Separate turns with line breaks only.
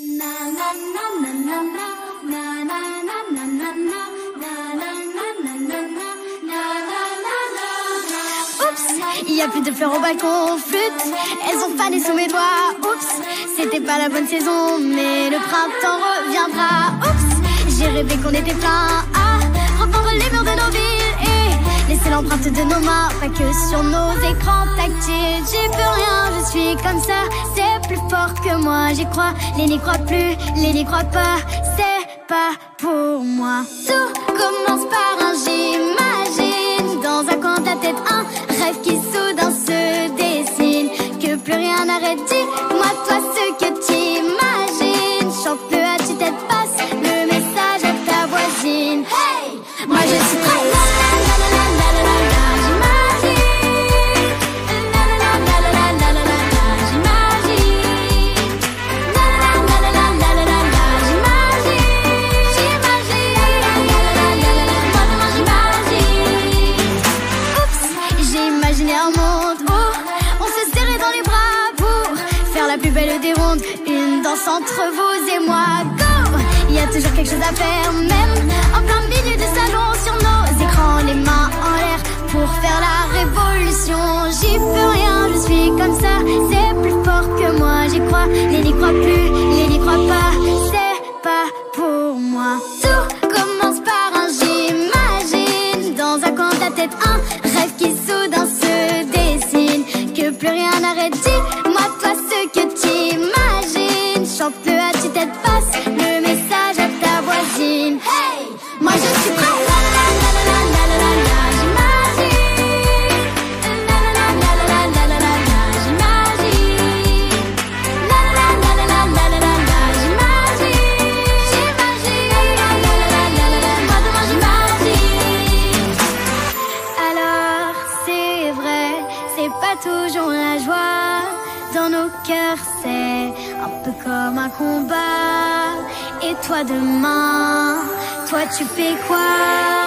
Il y a plus de fleurs au balcon, flûte, elles ont fané sous mes doigts. Oups, c'était pas la bonne saison, mais le printemps reviendra. Oups, j'ai rêvé qu'on était plein à reprendre les murs de nos villes et laisser l'empreinte de nos mains, pas que sur nos écrans tactiles. J'y peux rien, je suis comme ça, c'est plus fort que moi. J'y crois, les n'y croient plus, les n'y croient pas, c'est pas pour moi. Tout commence par un j'imagine dans un coin de la tête un rêve qui soudain se dessine, que plus rien n'arrête. Dis-moi toi Entre vous et moi. Go! Il y a toujours quelque chose à faire, même en plein milieu du salon sur nos écrans, les mains en l'air pour faire la révolution. J'y peux rien, je suis comme ça, c'est plus fort que moi. J'y crois, les n'y croient plus, les n'y croient pas, c'est pas pour moi. Tout commence par un j'imagine dans un coin de la tête un rêve qui soudain se dessine que plus rien n'arrête dis-moi toi ce que à tu tête le message à ta voisine. Hey, moi je suis prête. toujours la joie. Dans nos cœurs, c'est un peu comme un combat. Et toi demain, toi tu fais quoi?